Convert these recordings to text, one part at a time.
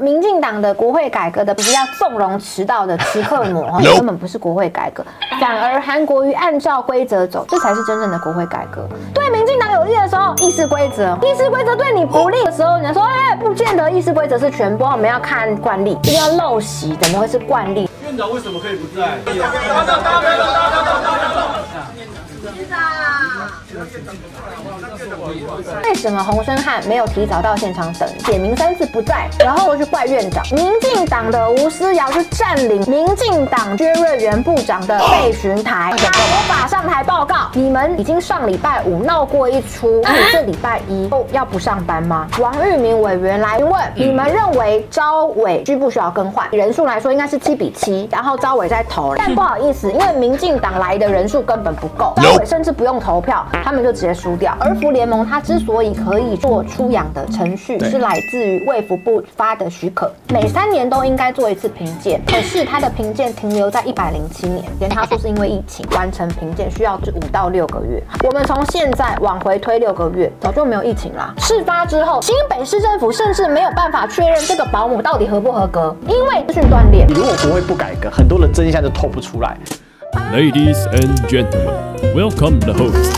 民进党的国会改革的比较纵容迟到的迟刻魔，哈，根本不是国会改革，反而韩国瑜按照规则走，这才是真正的国会改革。对民进党有利的时候，议事规则；议事规则对你不利的时候，人家说，哎，不见得议事规则是全部，我们要看惯例，一定要陋习，怎么会是惯例？院长为什么可以不在？为什么洪生汉没有提早到现场等？点名三次不在，然后去怪院长。民进党的吴思瑶去占领民进党薛瑞元部长的备询台，他无法上台报告。你们已经上礼拜五闹过一出，你这礼拜一要不上班吗？王玉明委员来问，你们认为招委需不需要更换？人数来说应该是七比七，然后招委在投，但不好意思，因为民进党来的人数根本不够，招委甚至不用投票，他们就直接输掉。而福联盟它之所以可以做出养的程序，是来自于卫福部发的许可，每三年都应该做一次评鉴。可是它的评鉴停留在一百零七年，连他说是因为疫情完成评鉴需要至五到六个月。我们从现在往回推六个月，早就没有疫情啦。事发之后，新北市政府甚至没有办法确认这个保姆到底合不合格，因为资讯断裂。如果国会不改革，很多的真相就透不出来。Ladies and gentlemen, welcome the host.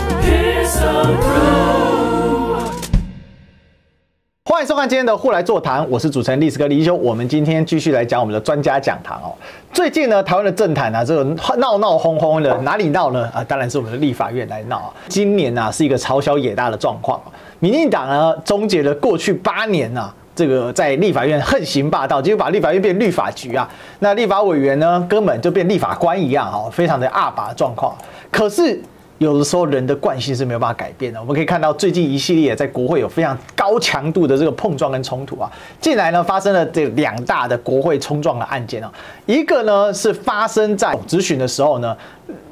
欢迎收看今天的互来座谈，我是主持人历史哥李一修。我们今天继续来讲我们的专家讲堂哦。最近呢，台湾的政坛啊，这个闹闹哄哄的，哪里闹呢？啊，当然是我们的立法院来闹。今年啊，是一个朝小野大的状况。民进党呢，终结了过去八年呐、这个在立法院横行霸道，结果把立法院变律法局啊。那立法委员呢，根本就变立法官一样哦，非常的阿拔的状况。可是有的时候人的惯性是没有办法改变的。我们可以看到最近一系列在国会有非常高强度的这个碰撞跟冲突啊。近来呢发生了这两大的国会冲撞的案件啊，一个呢是发生在质询的时候呢，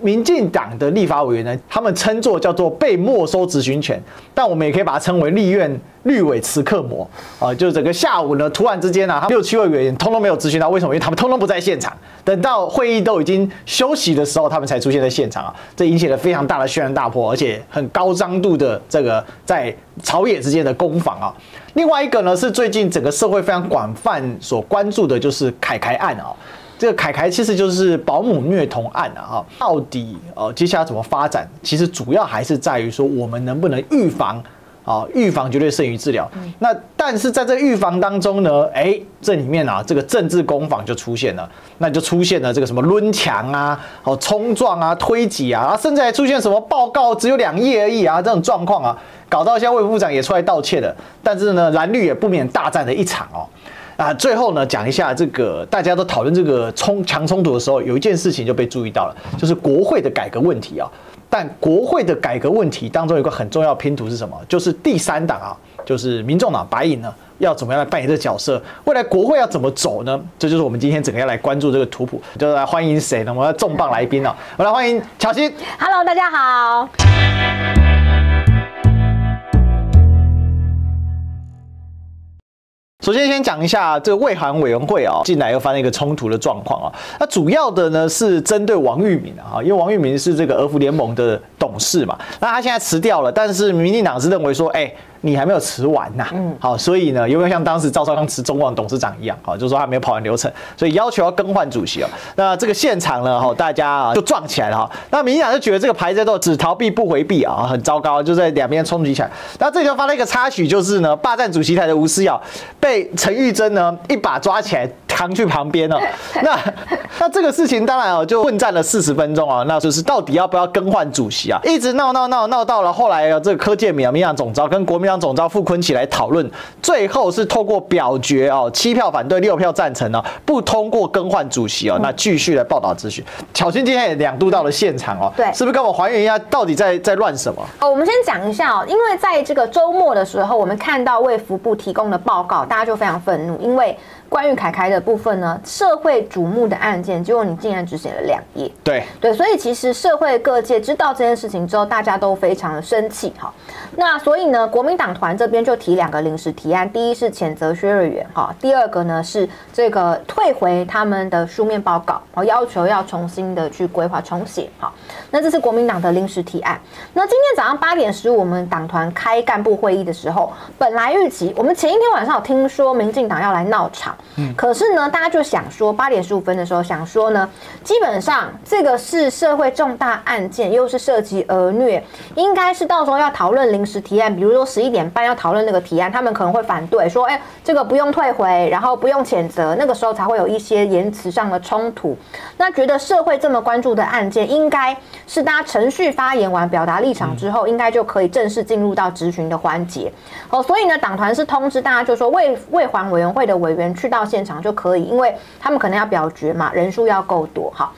民进党的立法委员呢，他们称作叫做被没收质询权，但我们也可以把它称为立院绿委慈克魔啊，就是整个下午呢，突然之间呢、啊，六七位委员通通没有质询到，为什么？因为他们通通不在现场，等到会议都已经休息的时候，他们才出现在现场啊，这引起了非常大的轩然大波，而且很高张度的这个在朝野之间的攻防啊。另外一个呢，是最近整个社会非常广泛所关注的，就是凯凯案啊。这个凯凯其实就是保姆虐童案啊，哈，到底呃接下来怎么发展？其实主要还是在于说我们能不能预防啊，预防绝对胜于治疗。那但是在这个预防当中呢，哎，这里面啊，这个政治攻防就出现了，那就出现了这个什么抡墙啊、哦冲撞啊、推挤啊，甚至还出现什么报告只有两页而已啊这种状况啊，搞到现在卫副部长也出来道歉了，但是呢，蓝绿也不免大战了一场哦。啊，最后呢，讲一下这个大家都讨论这个冲强冲突的时候，有一件事情就被注意到了，就是国会的改革问题啊。但国会的改革问题当中有一个很重要拼图是什么？就是第三党啊，就是民众党白银呢，要怎么样来扮演这个角色？未来国会要怎么走呢？这就是我们今天整个要来关注这个图谱，就是来欢迎谁呢？我们要重磅来宾啊，我来欢迎乔欣。Hello，大家好。首先，先讲一下这个卫韩委员会啊，近来又发生一个冲突的状况啊。那主要的呢是针对王玉明啊，因为王玉明是这个俄服联盟的董事嘛，那他现在辞掉了，但是民进党是认为说，哎、你还没有辞完呐、嗯，好，所以呢，有没有像当时赵少康辞中广董事长一样，好，就是说他没有跑完流程，所以要求要更换主席哦。那这个现场呢，哈，大家啊就撞起来了哈。那民进党就觉得这个牌在都只逃避不回避啊，很糟糕，就在两边冲击起来。那这里就发了一个插曲，就是呢，霸占主席台的吴思瑶被陈玉珍呢一把抓起来。扛去旁边了，那那这个事情当然哦，就混战了四十分钟啊，那就是到底要不要更换主席啊？一直闹闹闹闹到了后来啊，这个柯建铭啊，民进党总召跟国民党总召傅昆起来讨论，最后是透过表决哦，七票反对，六票赞成哦，不通过更换主席哦，那继续来报道咨询。巧心今天也两度到了现场哦，对是不是跟我还原一下到底在在乱什么？哦，我们先讲一下哦，因为在这个周末的时候，我们看到卫福部提供的报告，大家就非常愤怒，因为关于凯凯的部分呢，社会瞩目的案件，结果你竟然只写了两页。对，对，所以其实社会各界知道这件事情之后，大家都非常的生气哈。那所以呢，国民党党团这边就提两个临时提案，第一是谴责薛瑞元哈，第二个呢是这个退回他们的书面报告，好要求要重新的去规划重写哈。那这是国民党的临时提案。那今天早上八点十五，我们党团开干部会议的时候，本来预期我们前一天晚上有听说民进党要来闹场，嗯，可是呢，大家就想说八点十五分的时候想说呢，基本上这个是社会重大案件，又是涉及儿虐，应该是到时候要讨论临时提案，比如说十一点半要讨论那个提案，他们可能会反对说，哎，这个不用退回，然后不用谴责，那个时候才会有一些言辞上的冲突。那觉得社会这么关注的案件，应该是大家程序发言完表达立场之后，应该就可以正式进入到质询的环节。哦，所以呢，党团是通知大家，就说未未还委员会的委员去到现场就可以，因为他们可能要表决嘛，人数要够多，哈。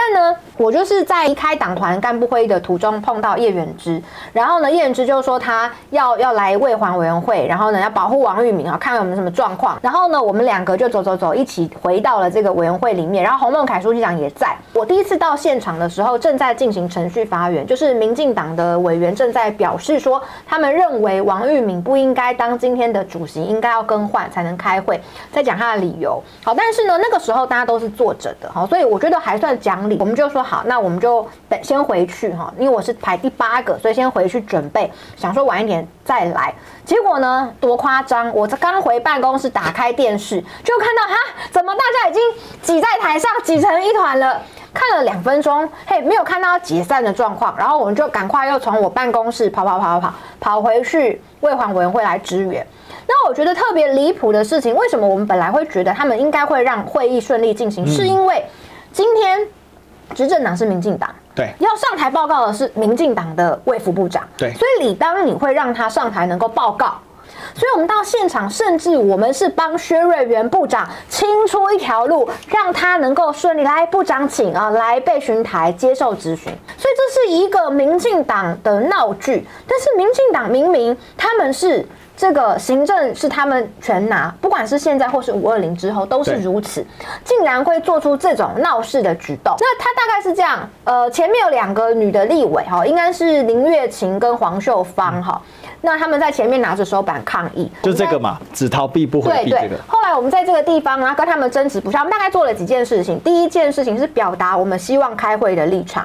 但呢，我就是在离开党团干部会议的途中碰到叶远之，然后呢，叶远之就说他要要来未还委员会，然后呢要保护王玉明啊，看有没有什么状况。然后呢，我们两个就走走走，一起回到了这个委员会里面。然后洪孟凯书记长也在。我第一次到现场的时候，正在进行程序发言，就是民进党的委员正在表示说，他们认为王玉明不应该当今天的主席，应该要更换才能开会，在讲他的理由。好，但是呢，那个时候大家都是坐着的，好，所以我觉得还算讲。我们就说好，那我们就等先回去哈，因为我是排第八个，所以先回去准备，想说晚一点再来。结果呢，多夸张！我刚回办公室，打开电视就看到哈，怎么大家已经挤在台上，挤成一团了？看了两分钟，嘿，没有看到解散的状况，然后我们就赶快又从我办公室跑跑跑跑跑跑回去卫环委员会来支援。那我觉得特别离谱的事情，为什么我们本来会觉得他们应该会让会议顺利进行，是因为今天。执政党是民进党，对，要上台报告的是民进党的卫副部长，对，所以理当你会让他上台能够报告，所以我们到现场，甚至我们是帮薛瑞元部长清出一条路，让他能够顺利来部长请啊，来备询台接受质询，所以这是一个民进党的闹剧，但是民进党明明他们是。这个行政是他们全拿，不管是现在或是五二零之后都是如此，竟然会做出这种闹事的举动。那他大概是这样，呃，前面有两个女的立委哈，应该是林月琴跟黄秀芳哈，那他们在前面拿着手板抗议，就这个嘛，只逃避不回避这个。后来我们在这个地方啊，跟他们争执不下，我们大概做了几件事情。第一件事情是表达我们希望开会的立场。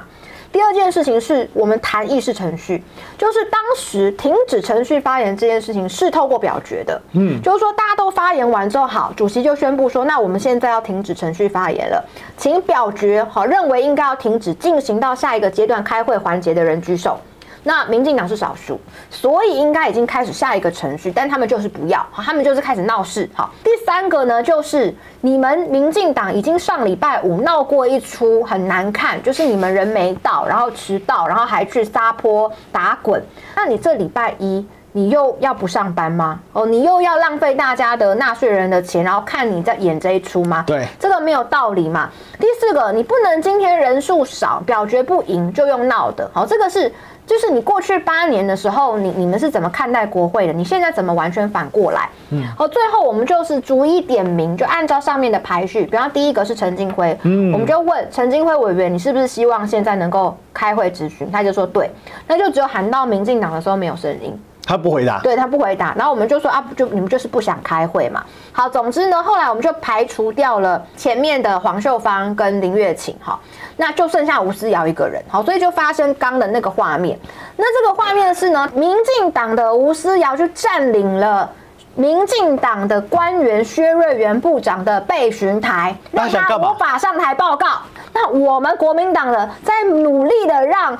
第二件事情是我们谈议事程序，就是当时停止程序发言这件事情是透过表决的，嗯，就是说大家都发言完之后，好，主席就宣布说，那我们现在要停止程序发言了，请表决，好，认为应该要停止进行到下一个阶段开会环节的人举手。那民进党是少数，所以应该已经开始下一个程序，但他们就是不要，好，他们就是开始闹事。好，第三个呢，就是你们民进党已经上礼拜五闹过一出很难看，就是你们人没到，然后迟到，然后还去撒泼打滚。那你这礼拜一，你又要不上班吗？哦，你又要浪费大家的纳税人的钱，然后看你在演这一出吗？对，这个没有道理嘛。第四个，你不能今天人数少，表决不赢就用闹的。好，这个是。就是你过去八年的时候，你你们是怎么看待国会的？你现在怎么完全反过来？嗯，好，最后我们就是逐一点名，就按照上面的排序。比方第一个是陈金辉，嗯，我们就问陈金辉委员，你是不是希望现在能够开会质询？他就说对，那就只有喊到民进党的时候没有声音。他不回答，对他不回答，然后我们就说啊，就你们就是不想开会嘛。好，总之呢，后来我们就排除掉了前面的黄秀芳跟林月琴，哈，那就剩下吴思瑶一个人，好，所以就发生刚的那个画面。那这个画面是呢，民进党的吴思瑶就占领了民进党的官员薛瑞元部长的备询台，让他无法上台报告。那我们国民党的在努力的让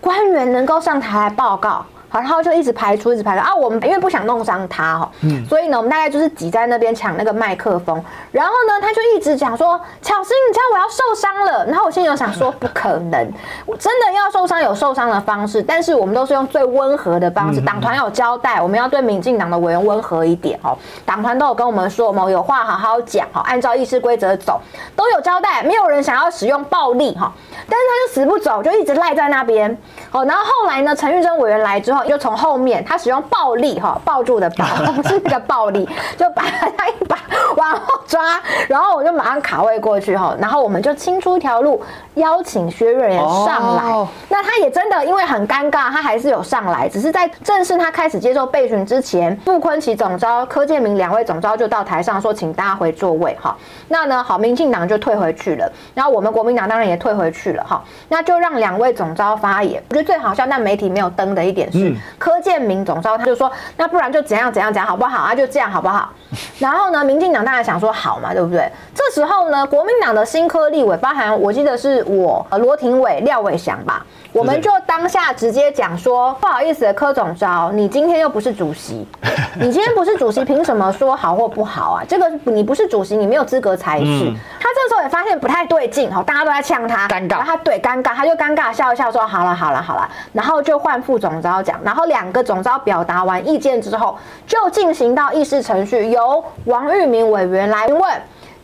官员能够上台来报告。然后就一直排出，一直排出啊！我们因为不想弄伤他哈，所以呢，我们大概就是挤在那边抢那个麦克风。然后呢，他就一直讲说：“巧思，你知道我要受伤了。”然后我心里有想说：“不可能，我真的要受伤有受伤的方式，但是我们都是用最温和的方式。党团有交代，我们要对民进党的委员温和一点哦。党团都有跟我们说，我们有话好好讲哈，按照议事规则走，都有交代，没有人想要使用暴力哈。但是他就死不走，就一直赖在那边哦。然后后来呢，陈玉珍委员来之后。就从后面，他使用暴力哈，抱住的抱，不 是那个暴力，就把他一把往 后抓，然后我就马上卡位过去哈，然后我们就清出一条路，邀请薛瑞妍上来。哦那他也真的因为很尴尬，他还是有上来，只是在正式他开始接受备询之前，傅昆奇总招、柯建明两位总招就到台上说，请大家回座位哈。那呢，好，民进党就退回去了，然后我们国民党当然也退回去了哈。那就让两位总招发言。我觉得最好笑，但媒体没有登的一点是，嗯柯建明总招他就说，那不然就怎样怎样怎样好不好啊？就这样好不好？然后呢，民进党大家想说好嘛，对不对？这时候呢，国民党的新科立委，包含我记得是我罗廷伟、廖伟翔吧，我们就当下直接讲说，不好意思，柯总召，你今天又不是主席，你今天不是主席，凭什么说好或不好啊？这个你不是主席，你没有资格裁示。嗯他这时候也发现不太对劲，好，大家都在呛他，尴尬。然后他对尴尬，他就尴尬笑一笑说好了好了好了，然后就换副总召讲，然后两个总召表达完意见之后，就进行到议事程序，由王玉明委员来问。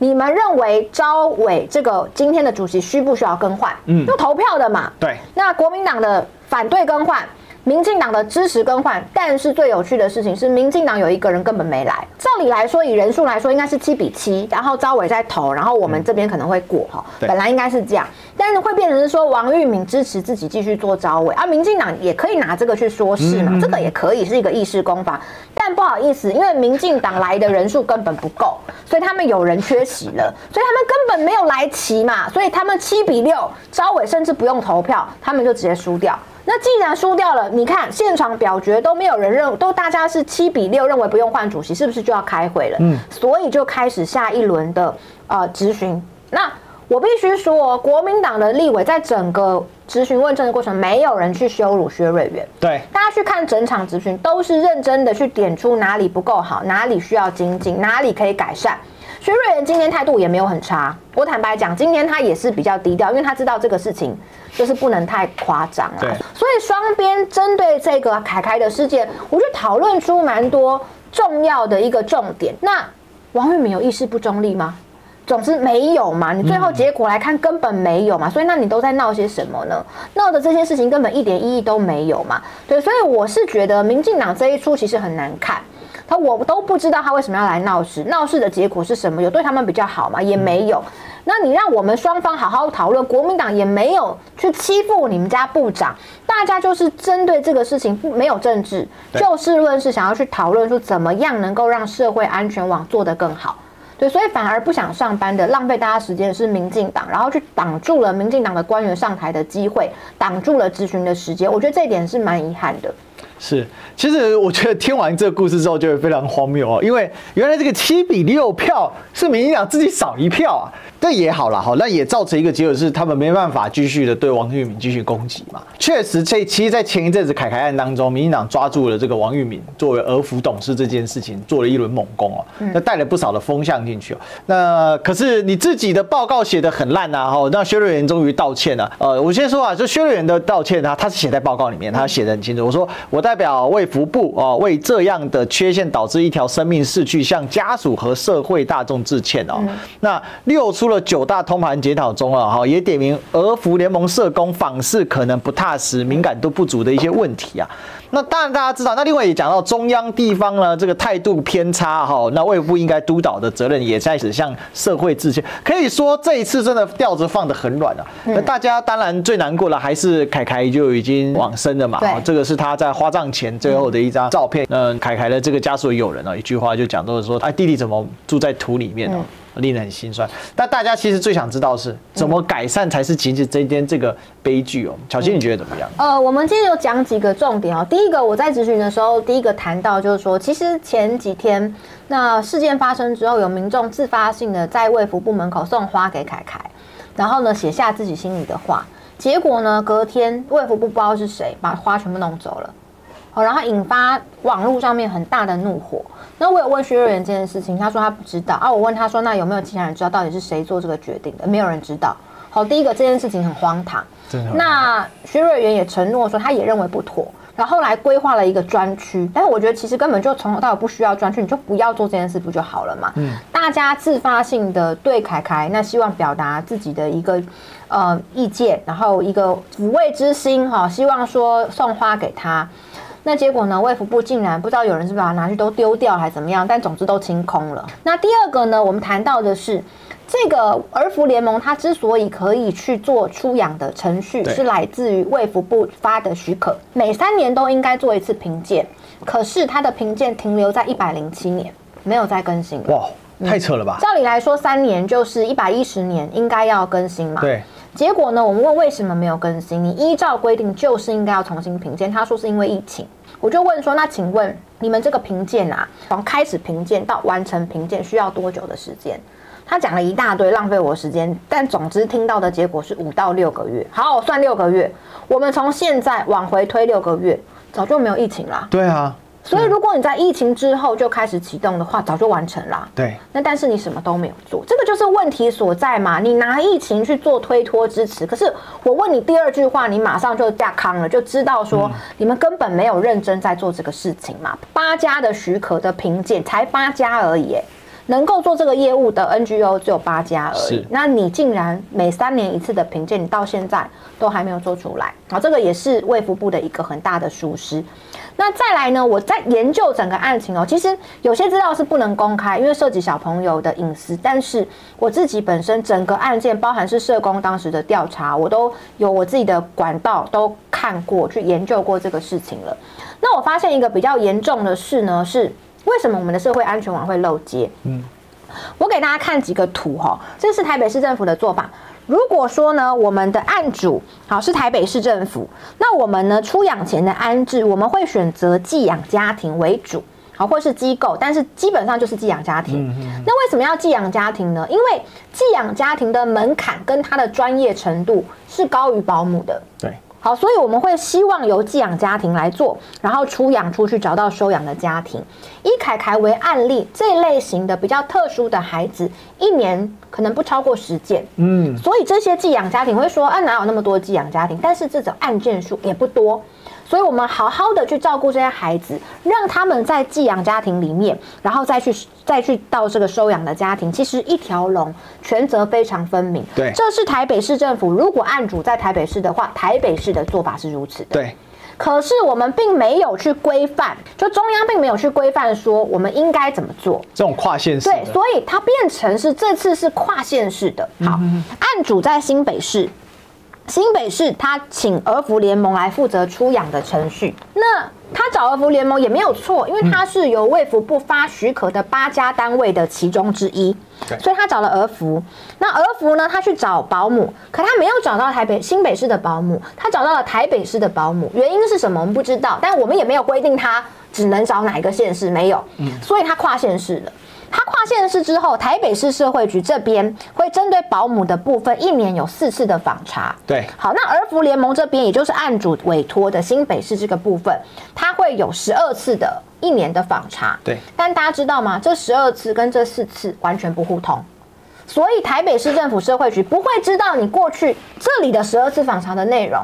你们认为招委这个今天的主席需不需要更换？嗯就投票的嘛。对那国民党的反对更换，民进党的支持更换，但是最有趣的事情是，民进党有一个人根本没来。照理来说，以人数来说，应该是七比七，然后招委在投，然后我们这边可能会过哈。对本来应该是这样，但是会变成是说王玉敏支持自己继续做招委，啊，民进党也可以拿这个去说事嘛，这个也可以是一个议事攻防。但不好意思，因为民进党来的人数根本不够，所以他们有人缺席了，所以他们根本没有来齐嘛，所以他们七比六，招委甚至不用投票，他们就直接输掉。那既然输掉了，你看现场表决都没有人认，都大家是七比六认为不用换主席，是不是就要开会了？嗯，所以就开始下一轮的呃咨询。那我必须说，国民党的立委在整个质询问政的过程，没有人去羞辱薛瑞元。对，大家去看整场质询，都是认真的去点出哪里不够好，哪里需要精进，哪里可以改善。薛瑞元今天态度也没有很差，我坦白讲，今天他也是比较低调，因为他知道这个事情就是不能太夸张了对。所以双边针对这个凯凯的事件，我就讨论出蛮多重要的一个重点。那王玉敏有意识不中立吗？总之没有嘛，你最后结果来看根本没有嘛，所以那你都在闹些什么呢？闹的这些事情根本一点意义都没有嘛。对，所以我是觉得民进党这一出其实很难看。他我都不知道他为什么要来闹事，闹事的结果是什么？有对他们比较好吗？也没有。那你让我们双方好好讨论，国民党也没有去欺负你们家部长，大家就是针对这个事情不没有政治，就事论事，想要去讨论说怎么样能够让社会安全网做得更好。对，所以反而不想上班的，浪费大家时间的是民进党，然后去挡住了民进党的官员上台的机会，挡住了咨询的时间。我觉得这一点是蛮遗憾的。是，其实我觉得听完这个故事之后，就会非常荒谬哦，因为原来这个七比六票是民进党自己少一票啊，这也好了哈，那也造成一个结果是他们没办法继续的对王玉敏继续攻击嘛。确实，这其实，在前一阵子凯凯案当中，民进党抓住了这个王玉敏作为儿福董事这件事情，做了一轮猛攻哦，那带了不少的风向进去哦。那可是你自己的报告写的很烂呐，哈，那薛瑞元终于道歉了。呃，我先说啊，就薛瑞元的道歉啊，他是写在报告里面，他写的很清楚。我说我代表卫福部哦，为这样的缺陷导致一条生命逝去，向家属和社会大众致歉哦。那六出了九大通盘检讨中啊，哈，也点名俄服联盟社工访视可能不踏实、敏感度不足的一些问题啊。那当然大家知道，那另外也讲到中央地方呢这个态度偏差哈，那卫福部应该督导的责任也开始向社会致歉。可以说这一次真的调子放得很软啊、那大家当然最难过的还是凯凯就已经往生了嘛，这个是他在花葬前最后的一张照片。嗯，凯凯的这个家属友人啊，一句话就讲到说，哎，弟弟怎么住在土里面哦？令人很心酸。但大家其实最想知道的是，怎么改善才是其实这件这个悲剧哦？小心，你觉得怎么样？呃，我们今天有讲几个重点哦。第一个，我在咨询的时候，第一个谈到就是说，其实前几天那事件发生之后，有民众自发性的在卫福部门口送花给凯凯，然后呢写下自己心里的话。结果呢，隔天卫福部不知道是谁把花全部弄走了。好，然后引发网络上面很大的怒火。那我有问薛瑞元这件事情，他说他不知道啊。我问他说，那有没有其他人知道到底是谁做这个决定的？没有人知道。好，第一个这件事情很荒唐。那薛瑞元也承诺说，他也认为不妥。然后后来规划了一个专区，但是我觉得其实根本就从头到尾不需要专区，你就不要做这件事不就好了嘛？嗯，大家自发性的对凯凯，那希望表达自己的一个呃意见，然后一个抚慰之心哈，希望说送花给他。那结果呢，卫福部竟然不知道有人是不是把它拿去都丢掉还是怎么样，但总之都清空了。那第二个呢，我们谈到的是。这个儿福联盟，它之所以可以去做出养的程序，是来自于卫福部发的许可，每三年都应该做一次评鉴。可是它的评鉴停留在一百零七年，没有再更新了。哇，太扯了吧？照理来说，三年就是一百一十年，应该要更新嘛。。对，结果呢，我们问为什么没有更新？你依照规定就是应该要重新评鉴，他说是因为疫情。我就问说，那请问你们这个评鉴啊，从开始评鉴到完成评鉴需要多久的时间？他讲了一大堆，浪费我时间。但总之听到的结果是五到六个月。好，我算六个月。我们从现在往回推六个月，早就没有疫情啦。对啊，所以如果你在疫情之后就开始启动的话，早就完成啦。对，那但是你什么都没有做，这个就是问题所在嘛。你拿疫情去做推脱支持，可是我问你第二句话，你马上就架康了，就知道说你们根本没有认真在做这个事情嘛。八家的许可的评鉴才八家而已耶，能够做这个业务的 NGO 只有八家而已是。那你竟然每三年一次的评鉴，你到现在都还没有做出来，好，这个也是卫福部的一个很大的疏失。那再来呢？我在研究整个案情哦，其实有些资料是不能公开，因为涉及小朋友的隐私。但是我自己本身整个案件，包含是社工当时的调查，我都有我自己的管道都看过，去研究过这个事情了。那我发现一个比较严重的事呢，是为什么我们的社会安全网会漏接？嗯，我给大家看几个图哈、这是台北市政府的做法。如果说呢，我们的案主好是台北市政府，那我们呢出养前的安置，我们会选择寄养家庭为主，好，或是机构，但是基本上就是寄养家庭。那为什么要寄养家庭呢？因为寄养家庭的门槛跟它的专业程度是高于保姆的。对，好，所以我们会希望由寄养家庭来做，然后出养出去找到收养的家庭。以凯凯为案例，这类型的比较特殊的孩子，一年可能不超过十件。嗯，所以这些寄养家庭会说啊，哪有那么多寄养家庭？但是这种案件数也不多，所以我们好好的去照顾这些孩子，让他们在寄养家庭里面，然后再去再去到这个收养的家庭，其实一条龙，权责非常分明。对这是台北市政府，如果案主在台北市的话，台北市的做法是如此的。对，可是我们并没有去规范，就中央并没有去规范说我们应该怎么做。这种跨县市对，所以它变成是这次是跨县市的。好，嗯案主在新北市，新北市他请儿福联盟来负责出养的程序。那他找儿福联盟也没有错，因为他是由卫福部发许可的八家单位的其中之一对，所以他找了儿福。那儿福呢，他去找保姆，可他没有找到台北新北市的保姆，他找到了台北市的保姆。原因是什么？我们不知道，但我们也没有规定他只能找哪一个县市，没有，所以他跨县市了。他跨县市之后，台北市社会局这边会针对保姆的部分，一年有四次的访查。对好，那儿福联盟这边，也就是案主委托的新北市这个部分，它会有十二次的一年的访查。对，但大家知道吗？这十二次跟这四次完全不互通。所以台北市政府社会局不会知道你过去这里的十二次访查的内容，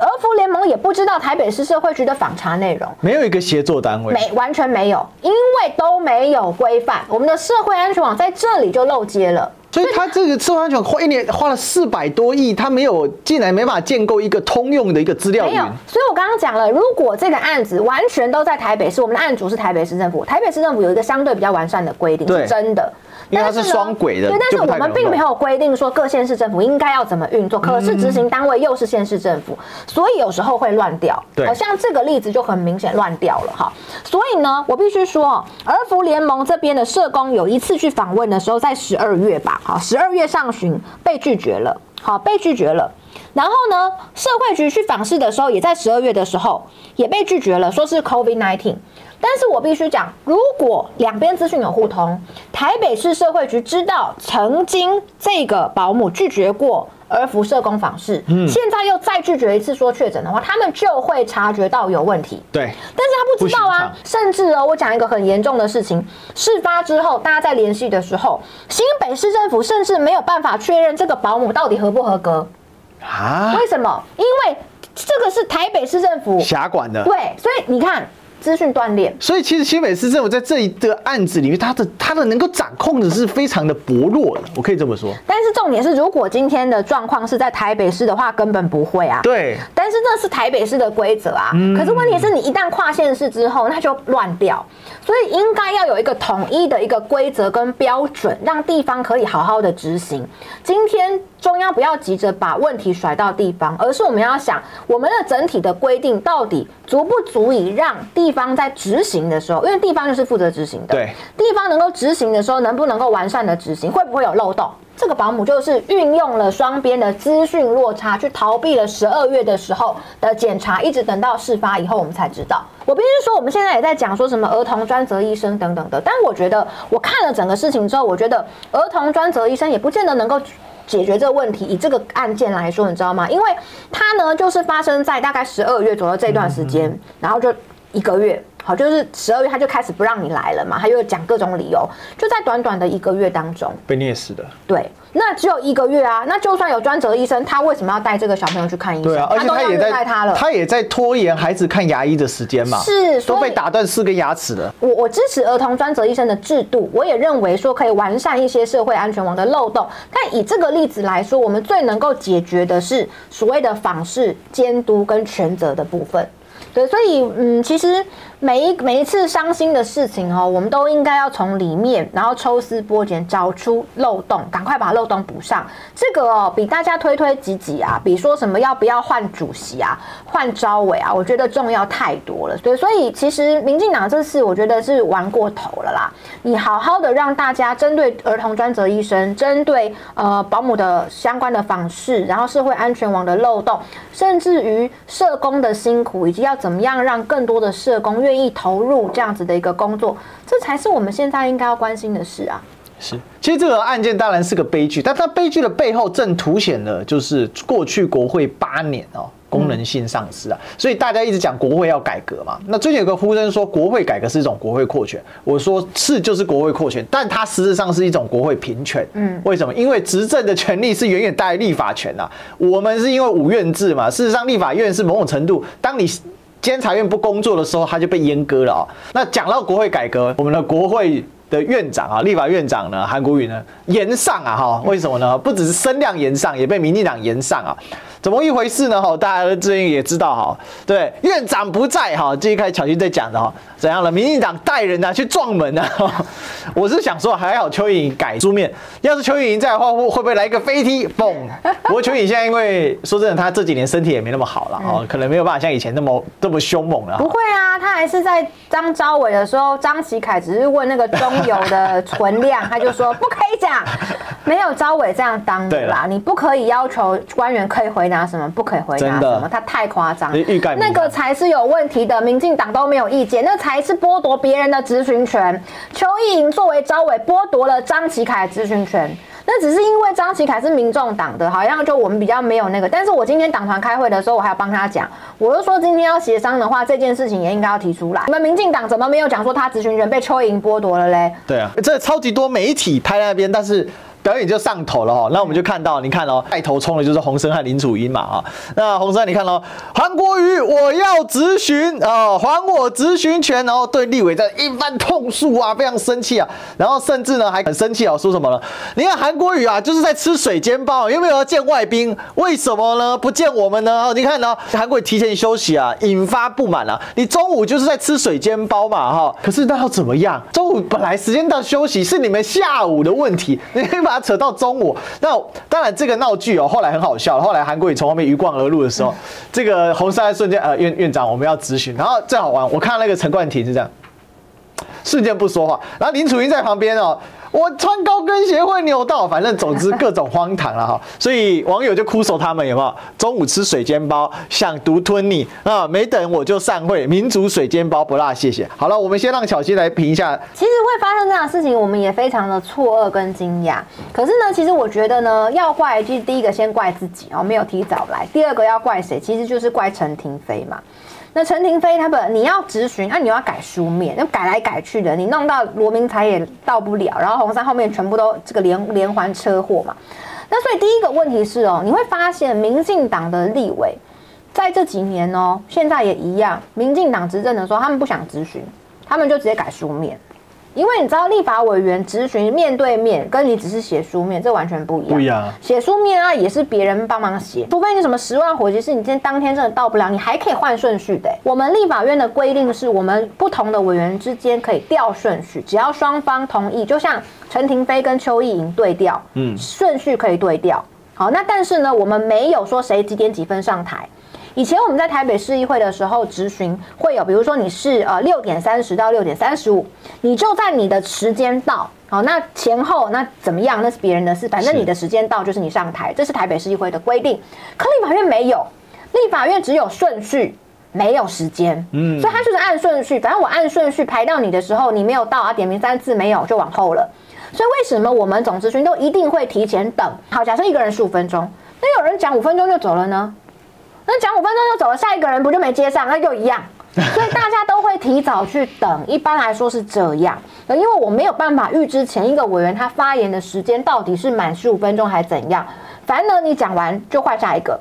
儿福联盟也不知道台北市社会局的访查内容。没有一个协作单位，没完全没有，因为都没有规范，我们的社会安全网在这里就漏接了。所以他这个社会安全花一年花了四百多亿，他没有竟然没法建构一个通用的一个资料云没有，，所以我刚刚讲了，如果这个案子完全都在台北市，我们的案主是台北市政府，台北市政府有一个相对比较完善的规定，是真的。因为它是双轨的对，但是我们并没有规定说各县市政府应该要怎么运作，可是执行单位又是县市政府，所以有时候会乱掉。对好像这个例子就很明显乱掉了哈。所以呢，我必须说哦，儿福联盟这边的社工有一次去访问的时候，在十二月吧，好，十二月上旬被拒绝了，好，被拒绝了。然后呢，社会局去访视的时候，也在十二月的时候也被拒绝了，说是 COVID nineteen。但是我必须讲，如果两边资讯有互通，台北市社会局知道曾经这个保姆拒绝过儿福社工访视，现在又再拒绝一次说确诊的话，他们就会察觉到有问题。对，但是他不知道啊，甚至哦，我讲一个很严重的事情，事发之后，大家在联系的时候，新北市政府甚至没有办法确认这个保姆到底合不合格。啊，为什么？因为这个是台北市政府辖管的，对，所以你看，资讯断裂。所以其实新北市政府在这一个案子里面，它的它的能够掌控的是非常的薄弱的，我可以这么说。但是重点是，如果今天的状况是在台北市的话，根本不会啊。对，但是那是台北市的规则啊。可是问题是你一旦跨县市之后，那就乱掉。所以应该要有一个统一的一个规则跟标准，让地方可以好好的执行。今天中央不要急着把问题甩到地方，而是我们要想我们的整体的规定到底足不足以让地方在执行的时候，因为地方就是负责执行的，对，地方能够执行的时候，能不能够完善的执行，会不会有漏洞？这个保姆就是运用了双边的资讯落差，去逃避了十二月的时候的检查，一直等到事发以后，我们才知道。我必须说，我们现在也在讲说什么儿童专责医生等等的，但我觉得我看了整个事情之后，我觉得儿童专责医生也不见得能够解决这个问题。以这个案件来说，你知道吗？因为它呢，就是发生在大概十二月左右这段时间，然后就一个月。好，就是十二月他就开始不让你来了嘛，他又讲各种理由，就在短短的一个月当中被虐死的。对，那只有一个月啊，那就算有专责医生，他为什么要带这个小朋友去看医生？对啊，而且他也在他了，他也在拖延孩子看牙医的时间嘛，是都被打断四根牙齿了。我我支持儿童专责医生的制度，我也认为说可以完善一些社会安全网的漏洞。但以这个例子来说，我们最能够解决的是所谓的访视、监督跟权责的部分。对，所以嗯，其实每一每一次伤心的事情哦，我们都应该要从里面，然后抽丝剥茧，找出漏洞，赶快把漏洞补上。这个哦，比大家推推挤挤啊，比说什么要不要换主席啊，换招委啊，我觉得重要太多了。对，所以其实民进党这次我觉得是玩过头了啦。你好好的让大家针对儿童专责医生，针对呃保姆的相关的访视，然后社会安全网的漏洞，甚至于社工的辛苦，以及要。怎么样让更多的社工愿意投入这样子的一个工作？这才是我们现在应该要关心的事啊！是，其实这个案件当然是个悲剧，但它悲剧的背后正凸显了就是过去国会八年哦功能性丧失啊，所以大家一直讲国会要改革嘛。那最近有个呼声说国会改革是一种国会扩权，我说是就是国会扩权，但它实质上是一种国会平权。嗯，为什么？因为执政的权利是远远大于立法权啊。我们是因为五院制嘛，事实上立法院是某种程度，当你。监察院不工作的时候，他就被阉割了啊。那讲到国会改革，我们的国会的院长啊，立法院长呢，韩国瑜呢，延上啊，哈，为什么呢？不只是声量延上，也被民进党延上啊。怎么一回事呢？哈，大家最近也知道哈，对，院长不在哈，这一开始巧心在讲的哈，怎样了？民进党带人啊去撞门啊！我是想说，还好邱颖改书面，要是邱颖在的话，会会不会来一个飞踢？嘣！不过邱颖现在因为说真的，他这几年身体也没那么好了哦，可能没有办法像以前那么这么凶猛了。不会啊，他还是在张昭伟的时候，张启凯只是问那个中油的存量，他就说不可以讲，没有昭伟这样当的啦，你不可以要求官员可以回答。拿什么不可以回答什么？他太夸张，那个才是有问题的。民进党都没有意见，那才是剥夺别人的咨询权。邱意莹作为招委剥夺了张启凯的咨询权，那只是因为张启凯是民众党的，好像就我们比较没有那个。但是我今天党团开会的时候，我还要帮他讲，我就说今天要协商的话，这件事情也应该要提出来。你们民进党怎么没有讲说他咨询权被邱意莹剥夺了嘞？对啊，这超级多媒体拍在那边，但是。表演就上头了哈，那我们就看到，你看哦，带头冲的就是洪生和林楚英嘛啊。那洪生，你看哦，韩国瑜我要咨询啊，还我咨询权，然后对立委在一番痛诉啊，非常生气啊，然后甚至呢还很生气啊，说什么呢？你看韩国瑜啊，就是在吃水煎包，有没有要见外宾？为什么呢？不见我们呢？你看呢，韩国瑜提前休息啊，引发不满啊。你中午就是在吃水煎包嘛哈，可是那要怎么样？中午本来时间到休息，是你们下午的问题，你可以把扯到中午，那当然这个闹剧哦，后来很好笑。后来韩国瑜从后面鱼贯而入的时候，这个红山瞬间呃院院长我们要咨询，然后最好玩，我看那个陈冠廷是这样，瞬间不说话，然后林楚英在旁边哦。我穿高跟鞋会扭到，反正总之各种荒唐了哈，所以网友就哭诉他们有没有中午吃水煎包想独吞你啊？没等我就散会，民族水煎包不辣，谢谢。好了，我们先让巧心来评一下。其实会发生这样的事情，我们也非常的错愕跟惊讶。可是呢，其实我觉得呢，要怪就第一个先怪自己哦，没有提早来；第二个要怪谁？其实就是怪陈廷飞嘛。那陈廷飞他本你要质询，那你要改书面，那改来改去的，你弄到罗明才也到不了，然后红山后面全部都这个连连环车祸嘛。那所以第一个问题是哦，你会发现民进党的立委在这几年哦，现在也一样，民进党执政的时候，他们不想质询，他们就直接改书面。因为你知道，立法委员咨询面对面，跟你只是写书面，这完全不一样。不一样啊写书面啊，也是别人帮忙写，除非你什么十万火急是你今天当天真的到不了，你还可以换顺序的欸。我们立法院的规定是我们不同的委员之间可以调顺序，只要双方同意，就像陈廷飞跟邱意莹对调，嗯，顺序可以对调。好，那但是呢，我们没有说谁几点几分上台。以前我们在台北市议会的时候质询会有，比如说你是呃六点三十到六点三十五，你就在你的时间到，好，那前后那怎么样？那是别人的事，反正你的时间到就是你上台，这是台北市议会的规定。可立法院没有，立法院只有顺序。没有时间，嗯，所以他就是按顺序，反正我按顺序排到你的时候，你没有到啊，点名三次没有就往后了。所以为什么我们总咨询都一定会提前等？好，假设一个人十五分钟，那有人讲五分钟就走了呢？那讲五分钟就走了，下一个人不就没接上？那就一样。所以大家都会提早去等，一般来说是这样。呃因为我没有办法预知前一个委员他发言的时间到底是满十五分钟还怎样，反正呢你讲完就换下一个，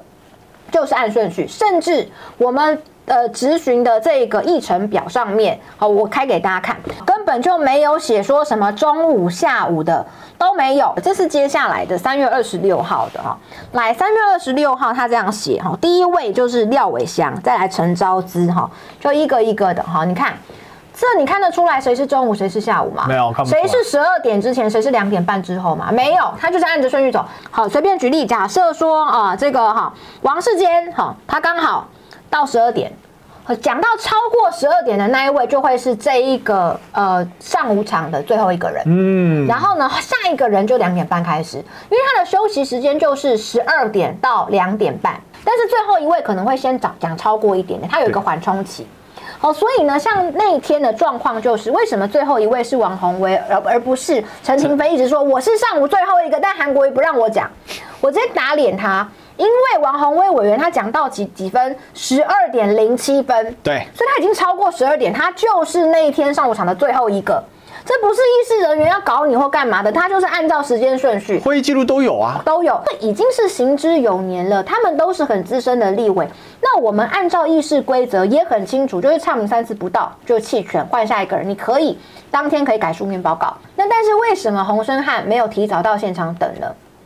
就是按顺序，甚至我们。呃，执询的这个议程表上面，好，我开给大家看，根本就没有写说什么中午、下午的都没有。这是接下来的三月二十六号的哈，来三月二十六号他这样写哈，第一位就是廖伟翔，再来陈昭之哈，就一个一个的哈，你看。这你看得出来谁是中午，谁是下午吗？没有看不出来谁是十二点之前，谁是两点半之后嘛？没有，他就是按着顺序走。好，随便举例，假设说啊，这个哈王世坚哈，他刚好到十二点。呃讲到超过十二点的那一位，就会是这一个呃上午场的最后一个人。嗯，然后呢，下一个人就两点半开始，因为他的休息时间就是十二点到两点半，但是最后一位可能会先讲讲超过一点点，他有一个缓冲期。哦，所以呢，像那一天的状况就是，为什么最后一位是王宏威，而而不是陈廷飞一直说我是上午最后一个，但韩国瑜不让我讲，我直接打脸他，因为王宏威委员他讲到几几分，十二点零七分，对，所以他已经超过十二点，他就是那一天上午场的最后一个。这不是议事人员要搞你或干嘛的，他就是按照时间顺序。会议记录都有啊。都有，这已经是行之有年了。他们都是很资深的立委。那我们按照议事规则也很清楚，就是唱名三次不到就弃权换下一个人，你可以当天可以改书面报告。那但是为什么洪生汉没有提早到现场等呢？